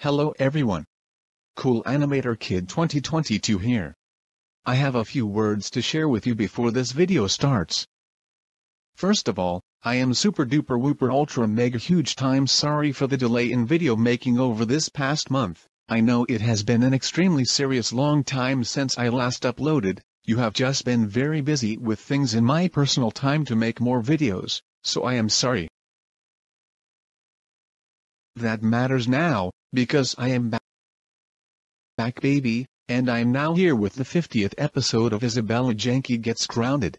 Hello everyone. Cool Animator Kid 2022 here. I have a few words to share with you before this video starts. First of all, I am super duper whooper ultra mega huge time sorry for the delay in video making over this past month. I know it has been an extremely serious long time since I last uploaded, you have just been very busy with things in my personal time to make more videos, so I am sorry. That matters now, because I am back, back baby, and I'm now here with the 50th episode of Isabella Janke Gets Grounded.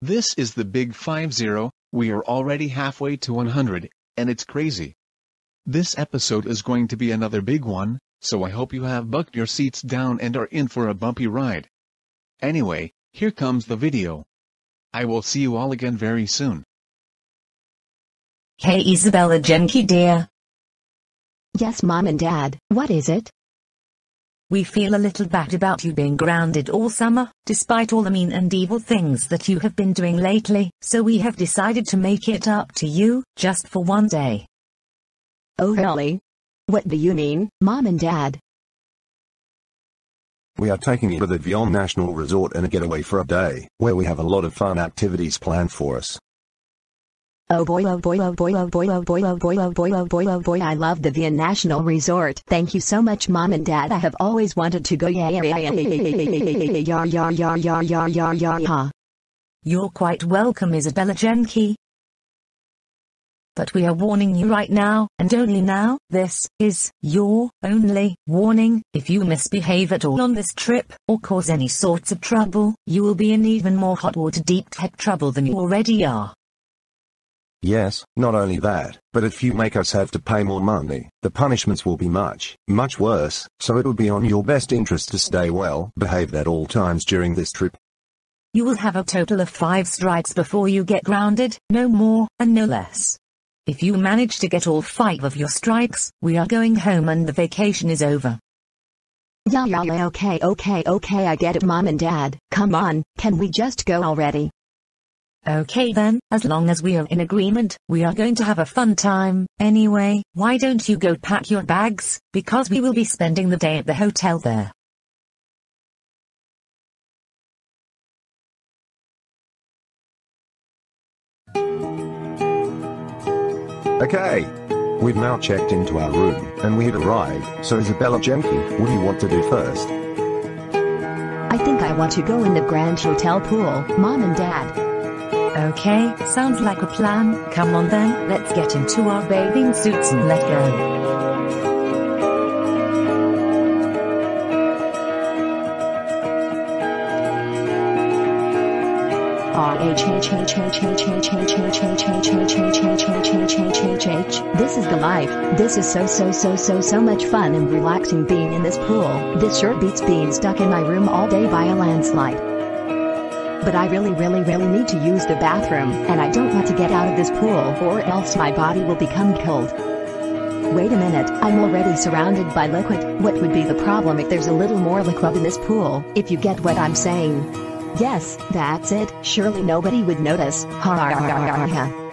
This is the big 5-0, we are already halfway to 100, and it's crazy. This episode is going to be another big one, so I hope you have bucked your seats down and are in for a bumpy ride. Anyway, here comes the video. I will see you all again very soon. Hey Isabella Janke dear, Yes, Mom and Dad, what is it? we feel a little bad about you being grounded all summer, despite all the mean and evil things that you have been doing lately, so we have decided to make it up to you, just for one day. Oh, really? What do you mean, Mom and Dad? We are taking you to the Vyond National Resort and a getaway for a day, where we have a lot of fun activities planned for us. Oh boy, oh boy, oh boy, oh boy, oh boy, oh boy, oh boy, oh boy, oh boy, I love the Vyond National Resort. Thank you so much, Mom and Dad. I have always wanted to go. Yeah, yeah, yeah, yeah, yeah, yeah, yeah, yeah, yeah. You're quite welcome Isabella Janke. But we are warning you right now, and only now, this is your only warning. If you misbehave at all on this trip, or cause any sorts of trouble, you will be in even more hot water deep tech trouble than you already are. Yes, not only that, but if you make us have to pay more money, the punishments will be much, much worse, so it would be on your best interest to stay well behaved at all times during this trip. You will have a total of five strikes before you get grounded, no more, and no less. If you manage to get all five of your strikes, we are going home and the vacation is over. Yeah, yeah, yeah, okay, okay, okay, I get it, Mom and Dad. Come on, can we just go already? Okay then, as long as we are in agreement, we are going to have a fun time. Anyway, why don't you go pack your bags, because we will be spending the day at the hotel there. Okay. We've now checked into our room, and we've arrived, so Isabella Janke, what do you want to do first? I think I want to go in the Grand Hotel pool, Mom and Dad. Okay, sounds like a plan. Come on then, let's get into our bathing suits and let go. This is the life. This is so so so so so much fun and relaxing being in this pool. This sure beats being stuck in my room all day by a landslide. But I really really really need to use the bathroom, and I don't want to get out of this pool or else my body will become cold. Wait a minute, I'm already surrounded by liquid. What would be the problem if there's a little more liquid in this pool, if you get what I'm saying? Yes, that's it. Surely nobody would notice. Ha ha ha ha ha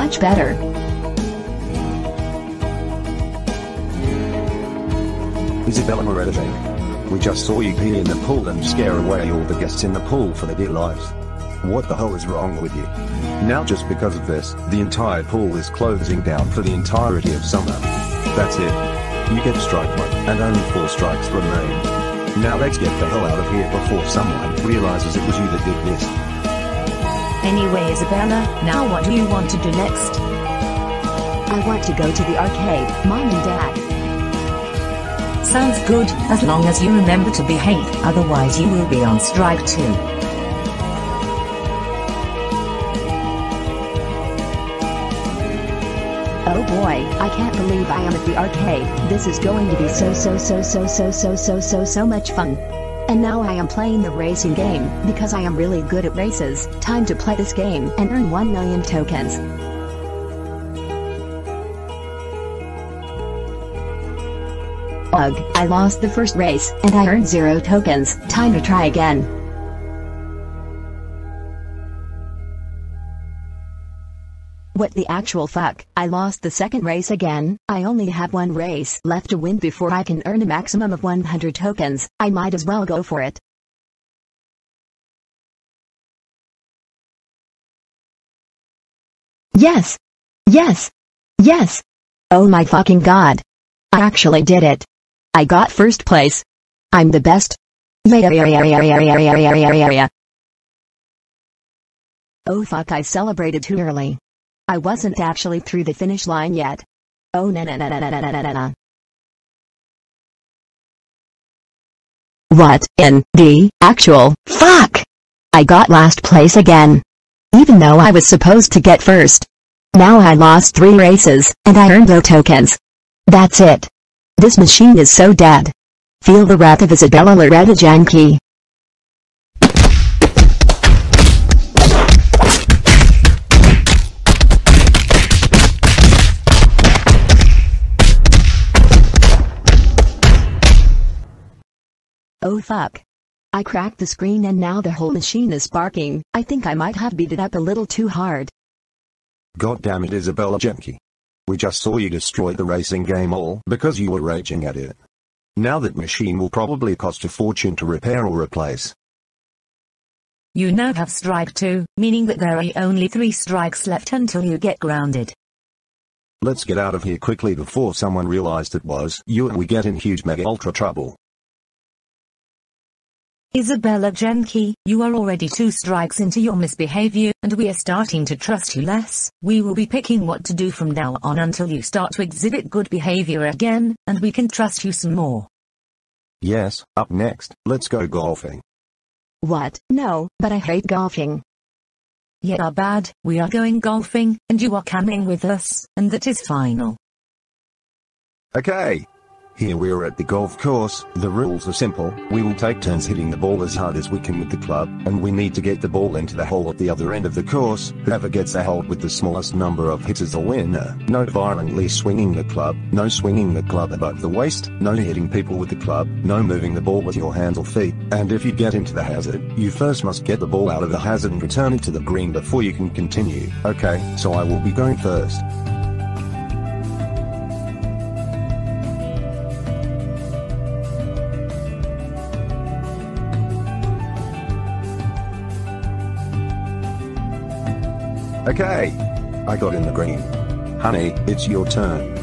much better. Isabella Moretti. We just saw you pee in the pool and scare away all the guests in the pool for their dear lives. What the hell is wrong with you? Now just because of this, the entire pool is closing down for the entirety of summer. That's it. You get strike one, and only four strikes remain. Now let's get the hell out of here before someone realizes it was you that did this. Anyway Isabella, now what do you want to do next? I want to go to the arcade, Mom and Dad. Sounds good, as long as you remember to behave, otherwise you will be on strike too. Oh boy, I can't believe I am at the arcade. This is going to be so so so so so so so so so much fun. And now I am playing the racing game, because I am really good at races. Time to play this game and earn 1 million tokens. Ugh, I lost the first race, and I earned 0 tokens. Time to try again. What the actual fuck? I lost the second race again. I only have one race left to win before I can earn a maximum of 100 tokens. I might as well go for it. Yes. Yes. Yes. Oh my fucking god. I actually did it. I got first place. I'm the best. Oh fuck I celebrated too early. I wasn't actually through the finish line yet. Oh na na na na na na na na. What in the actual fuck? I got last place again. Even though I was supposed to get first. Now I lost three races, and I earned no tokens. That's it. This machine is so dead. Feel the wrath of Isabella Loretta Janke. Oh fuck. I cracked the screen and now the whole machine is sparking. I think I might have beat it up a little too hard. God damn it Isabella Janke. We just saw you destroy the racing game all because you were raging at it. Now that machine will probably cost a fortune to repair or replace. You now have strike 2, meaning that there are only 3 strikes left until you get grounded. Let's get out of here quickly before someone realized it was you and we get in huge mega ultra trouble. Isabella Janke, you are already two strikes into your misbehavior, and we are starting to trust you less. We will be picking what to do from now on until you start to exhibit good behavior again, and we can trust you some more. Yes, up next, let's go golfing. What? No, but I hate golfing. Yeah, are bad, we are going golfing, and you are coming with us, and that is final. Okay. Here we are at the golf course, the rules are simple, we will take turns hitting the ball as hard as we can with the club, and we need to get the ball into the hole at the other end of the course, whoever gets the hole with the smallest number of hits is the winner. No violently swinging the club, no swinging the club above the waist, no hitting people with the club, no moving the ball with your hands or feet, and if you get into the hazard, you first must get the ball out of the hazard and return it to the green before you can continue. Okay, so I will be going first. Okay. I got in the green. Honey, it's your turn.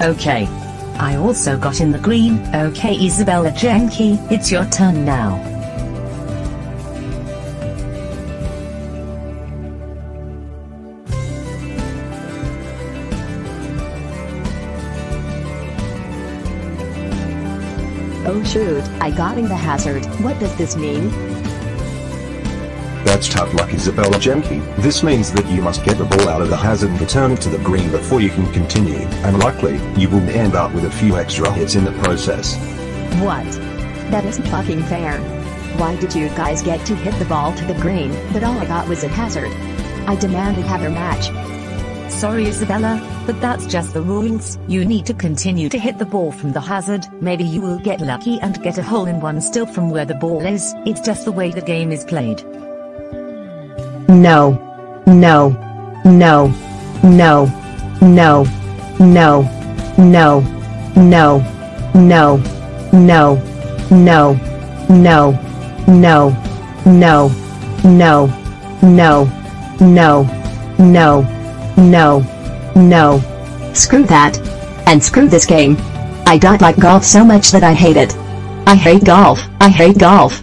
Okay. I also got in the green. Okay Isabella Janke, it's your turn now. Oh shoot, I got in the hazard. What does this mean? That's tough luck Isabella Janke. This means that you must get the ball out of the hazard and return it to the green before you can continue. And Unlikely, you will end up with a few extra hits in the process. What? That isn't fucking fair. Why did you guys get to hit the ball to the green, but all I got was a hazard? I demand a match. Sorry Isabella, but that's just the rules. You need to continue to hit the ball from the hazard. Maybe you will get lucky and get a hole in one still from where the ball is. It's just the way the game is played. No. No. No. No. No. No. No. No. No. No. No. No. No. No. No. No. No. No. No. No. Screw that. And screw this game. I don't like golf so much that I hate it. I hate golf. I hate golf.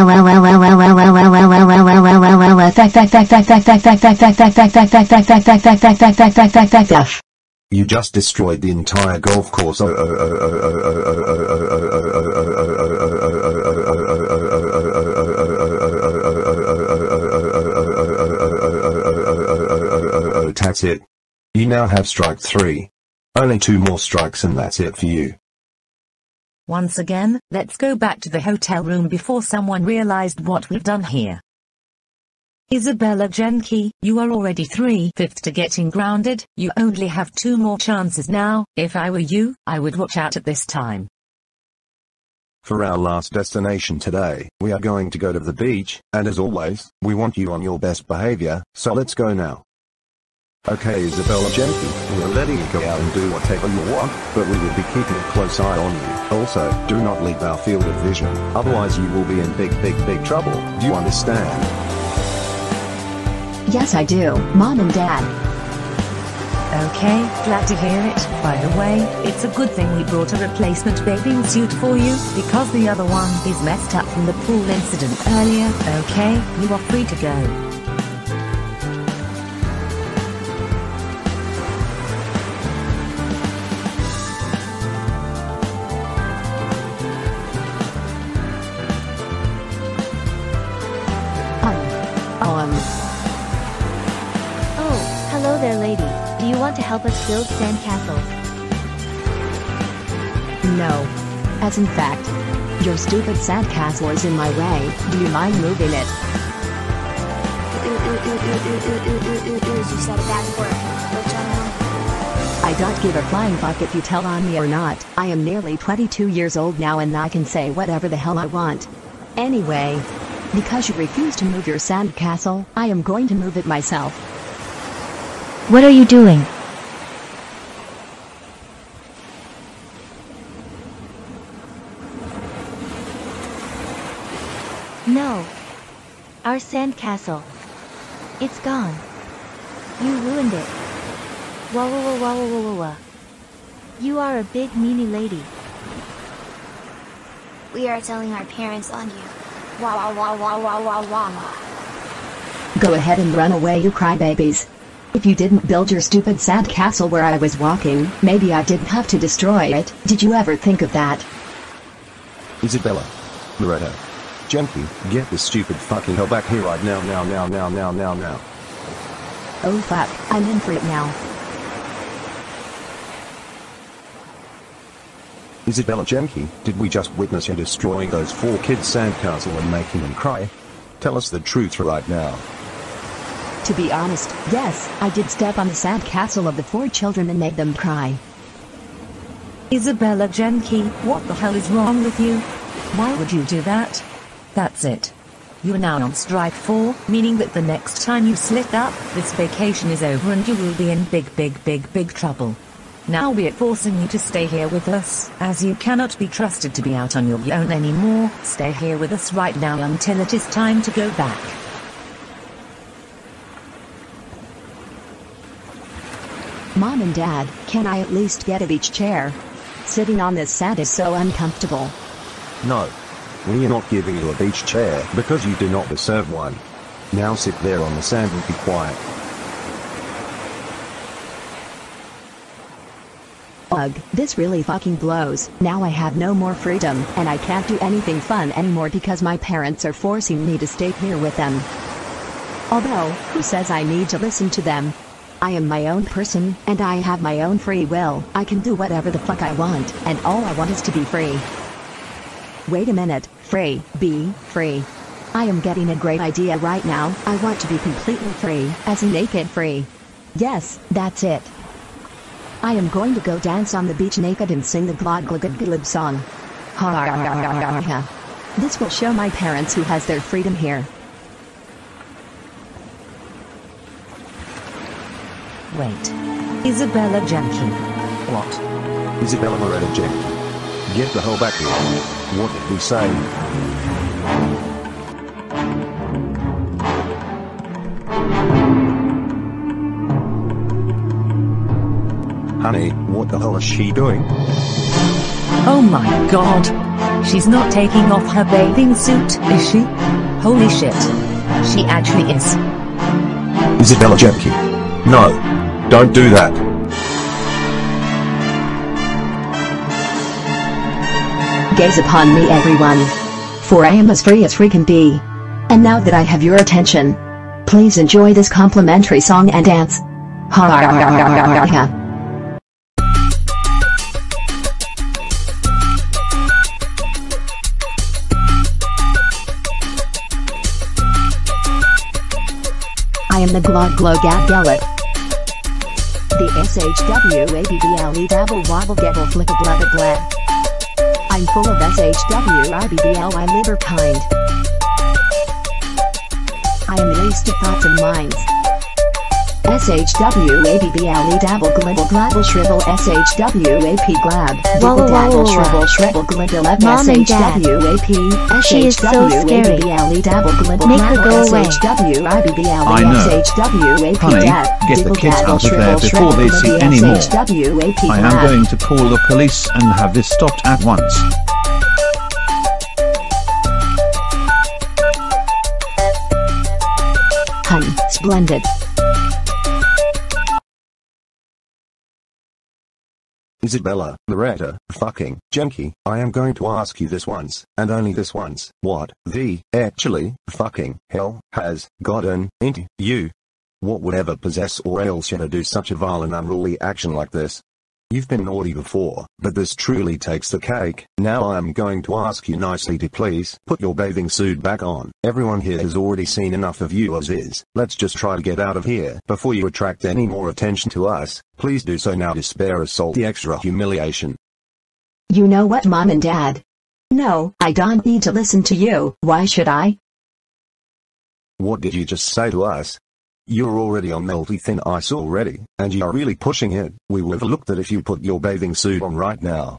You just destroyed the entire golf course. That's it. You now have strike three. Only two more strikes and that's it for you. Once again, let's go back to the hotel room before someone realized what we've done here. Isabella Janke, you are already three-fifths to getting grounded, you only have two more chances now, if I were you, I would watch out at this time. For our last destination today, we are going to go to the beach, and as always, we want you on your best behavior, so let's go now. Okay Isabella Janke, we're letting you go out and do whatever you want, but we will be keeping a close eye on you. Also, do not leave our field of vision, otherwise you will be in big big big trouble. Do you understand? Yes I do, Mom and Dad. Okay, glad to hear it. By the way, it's a good thing we brought a replacement bathing suit for you, because the other one is messed up from the pool incident earlier. Okay, you are free to go. Help us build sandcastles? no. As in fact, your stupid sandcastle is in my way, do you mind moving it? You said bad. Which one? I don't give a flying fuck if you tell on me or not. I am nearly 22 years old now and I can say whatever the hell I want. Anyway, because you refuse to move your sandcastle, I am going to move it myself. What are you doing? No. Our sandcastle. It's gone. You ruined it. Wah wah wah wah wah wah wah. You are a big meanie lady. We are telling our parents on you. Wah wah wah wah wah wah wah. Go ahead and run away you crybabies. If you didn't build your stupid sandcastle where I was walking, maybe I didn't have to destroy it. Did you ever think of that? Isabella. Loretta. Janke, get this stupid fucking hell back here right now now now now now now now. Oh fuck, I'm in for it now. Isabella Janke, did we just witness you destroying those four kids' sandcastle and making them cry? Tell us the truth right now. To be honest, yes, I did step on the sandcastle of the four children and made them cry. Isabella Janke, what the hell is wrong with you? Why would you do that? That's it. You are now on strike 4, meaning that the next time you slip up, this vacation is over and you will be in big big big big trouble. Now we are forcing you to stay here with us, as you cannot be trusted to be out on your own anymore, stay here with us right now until it is time to go back. Mom and Dad, can I at least get a beach chair? Sitting on this sand is so uncomfortable. No. We are not giving you a beach chair because you do not deserve one. Now sit there on the sand and be quiet. Ugh, this really fucking blows. Now I have no more freedom, and I can't do anything fun anymore because my parents are forcing me to stay here with them. Although, who says I need to listen to them? I am my own person, and I have my own free will. I can do whatever the fuck I want, and all I want is to be free. Wait a minute, free, be free. I am getting a great idea right now. I want to be completely free, as in naked free. Yes, that's it. I am going to go dance on the beach naked and sing the Glod Glod Glib song. Ha ga ha. This will show my parents who has their freedom here. Wait. Isabella Janke. What? Isabella Moretta Janke. Get the hell back here. What did we say? Honey, what the hell is she doing? Oh my god. She's not taking off her bathing suit, is she? Holy shit. She actually is. Isabella Janke. No. Don't do that. Gaze upon me everyone. For I am as free as free can be. And now that I have your attention, please enjoy this complimentary song and dance. Ha ha ha ha ha ha ha. I am the Glog Glogab Gellet. The SHWABBLE dabble wobble gebble flickle blubber blab. I'm full of SHWIBBLY liver kind. I am the least of thoughts and minds. SHWABBLE dabble glibble glabble shrivel SHWAP glab dibble dabble shrivel shrivel glibble up. SHWAP. SHWABBLE dabble glibble glabble. SHWIBBLE. SHWAP dab get the kids out of there before they see any more. I am going to call the police and have this stopped at once. Hun, splendid. Isabella, Loretta, fucking, Janke, I am going to ask you this once, and only this once, what, the, actually, fucking, hell, has, gotten, into, you? What would ever possess or else to do such a vile and unruly action like this? You've been naughty before, but this truly takes the cake. Now I am going to ask you nicely to please put your bathing suit back on. Everyone here has already seen enough of you as is. Let's just try to get out of here before you attract any more attention to us. Please do so now to spare us all the extra humiliation. You know what, Mom and Dad? No, I don't need to listen to you. Why should I? What did you just say to us? You're already on melty thin ice already, and you're really pushing it. We would have looked at if you put your bathing suit on right now.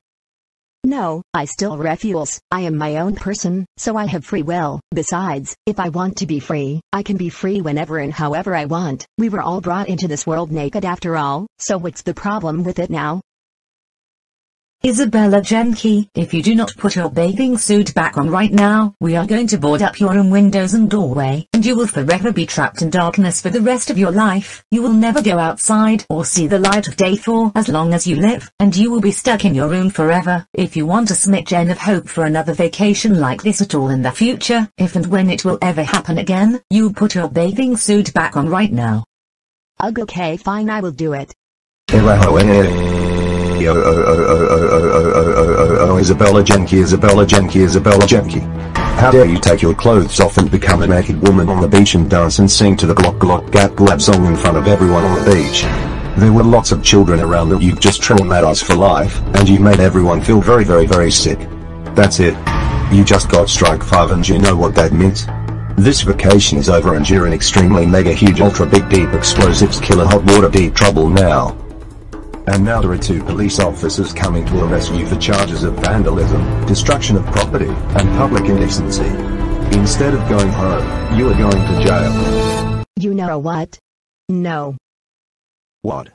No, I still refuse. I am my own person, so I have free will. Besides, if I want to be free, I can be free whenever and however I want. We were all brought into this world naked after all, so what's the problem with it now? Isabella Janke, if you do not put your bathing suit back on right now, we are going to board up your room windows and doorway, and you will forever be trapped in darkness for the rest of your life. You will never go outside or see the light of day for as long as you live, and you will be stuck in your room forever. If you want a smidgen of hope for another vacation like this at all in the future, if and when it will ever happen again, you put your bathing suit back on right now. Ugh, okay, fine, I will do it. Oh, oh, oh, oh, oh, oh, oh, oh, oh, oh, Isabella Janke, Isabella Janke, Isabella Janke. How dare you take your clothes off and become a naked woman on the beach and dance and sing to the Glock Glock Gap Glab song in front of everyone on the beach. There were lots of children around that you've just traumatized for life, and you made everyone feel very very very sick. That's it. You just got strike 5 and you know what that means? This vacation is over and you're in extremely mega huge ultra big deep explosives killer hot water deep trouble now. And now there are two police officers coming to arrest you for charges of vandalism, destruction of property, and public indecency. Instead of going home, you are going to jail. You know what? No. What?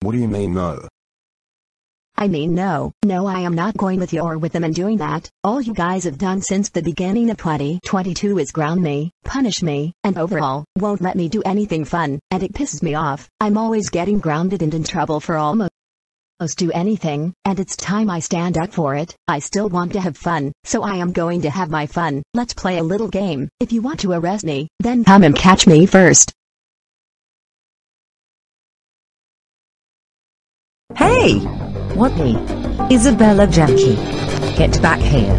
What do you mean no? I mean no, no I am not going with you or with them and doing that. All you guys have done since the beginning of 2022 is ground me, punish me, and overall, won't let me do anything fun, and it pisses me off. I'm always getting grounded and in trouble for almost do anything, and it's time I stand up for it. I still want to have fun, so I am going to have my fun. Let's play a little game. If you want to arrest me, then come and catch me first. Hey! What me? Isabella Janke. Get back here.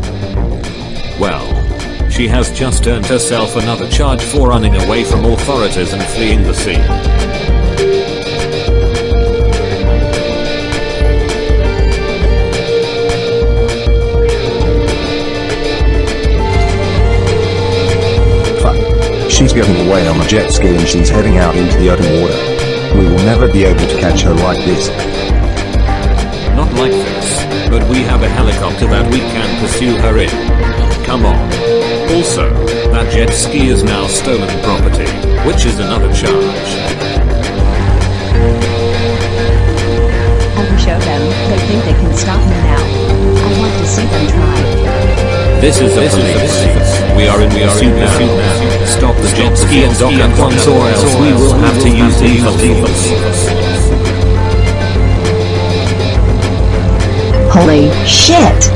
Well, she has just earned herself another charge for running away from authorities and fleeing the scene. Jet ski and she's heading out into the open water. We will never be able to catch her like this. Not like this, but we have a helicopter that we can pursue her in. Come on. Also, that jet ski is now stolen property, which is another charge. I will show them. They think they can stop me now. I want to see them try. This is the police. We are in we are in now. Stop the jet ski and dock at once or else we will have to use lethal force. Holy shit!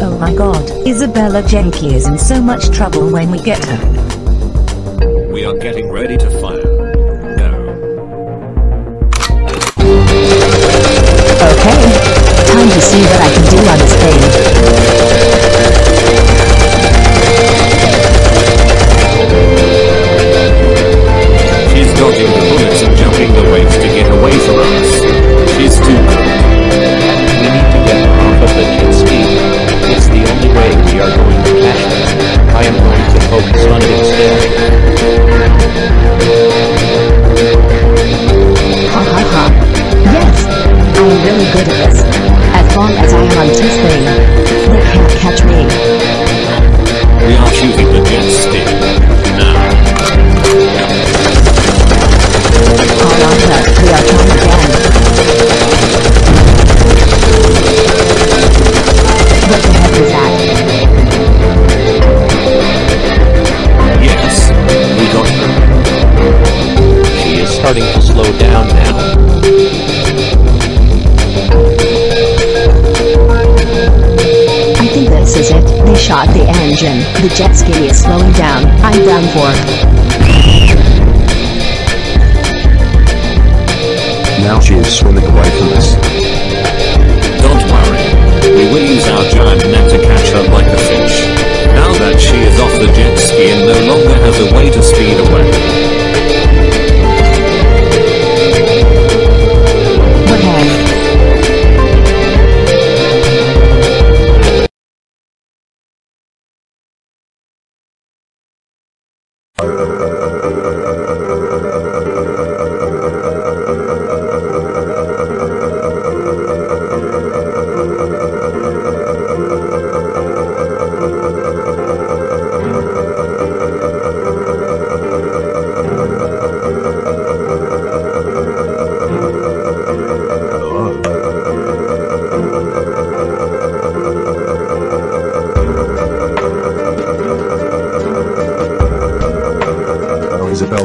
Oh my god, Isabella Janke is in so much trouble when we get her. Getting ready to fire. No. Okay. Time to see what I can do on this thing. She's dodging the bullets and jumping the waves to get away from us. She's too good. We need to get her off of the jet ski. It's the only way we are going to catch them. I am going to focus on Now she is swimming away from us. Don't worry. We will use our giant net to catch her like a fish. Now that she is off the jet ski and no longer has a way to speed away. What heck? Oh, Isabella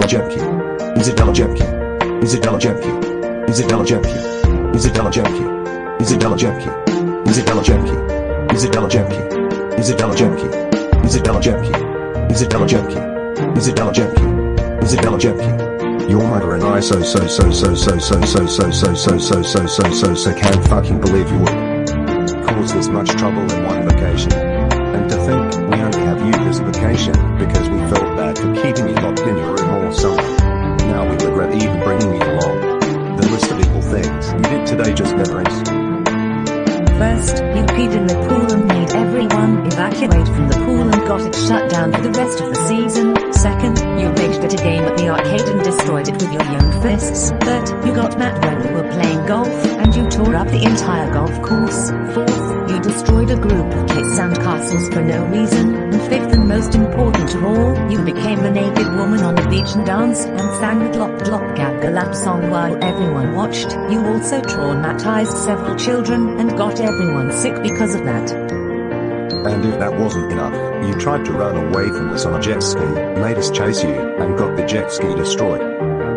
Janke. Isabella Janke. Isabella Janke. Isabella Janke. Isabella Janke. Isabella Janke. Isabella Janke. Isabella Janke. Isabella Janke. Isabella Janke. Isabella Janke. Isabella Janke. Isabella Janke. Your mother and I so so so so so so so so so so so so so so so can't fucking believe you would cause this much trouble in one vacation. And to think we only have you this vacation because we felt bad for keeping you locked in your room all summer. Now we regret even bringing you along. The list of evil things you did today just never ends. First, you peed in the pool and made everyone evacuate from the pool and got it shut down for the rest of the season. Second, you raged at a game at the arcade and destroyed it with your young fists. Third, you got mad when we were playing golf and you tore up the entire golf course. Fourth, you destroyed a group of kids' sandcastles for no reason. And fifth and most important of all, you became a naked woman on the beach and danced and sang the Glop Glop Gab Galap song while everyone watched. You also traumatized several children and got everyone sick because of that. And if that wasn't enough, you tried to run away from us on a jet ski, made us chase you, and got the jet ski destroyed.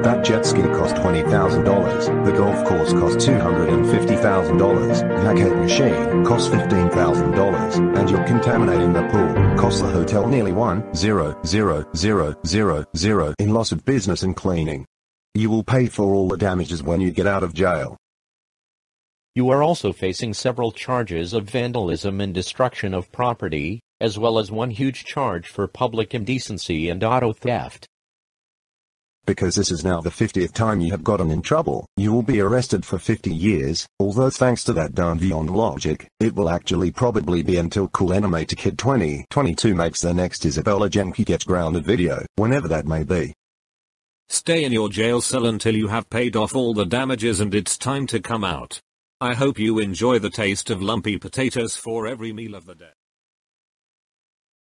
That jet ski cost $20,000, the golf course cost $250,000, arcade machine costs $15,000, and you're contaminating the pool, costs the hotel nearly one zero zero zero zero zero in loss of business and cleaning. You will pay for all the damages when you get out of jail. You are also facing several charges of vandalism and destruction of property, as well as one huge charge for public indecency and auto theft. Because this is now the 50th time you have gotten in trouble. You will be arrested for 50 years, although thanks to that darn Vyond logic, it will actually probably be until Cool Animator Kid 2022 makes their next Isabella Janke Gets Grounded video, whenever that may be. Stay in your jail cell until you have paid off all the damages and it's time to come out. I hope you enjoy the taste of lumpy potatoes for every meal of the day.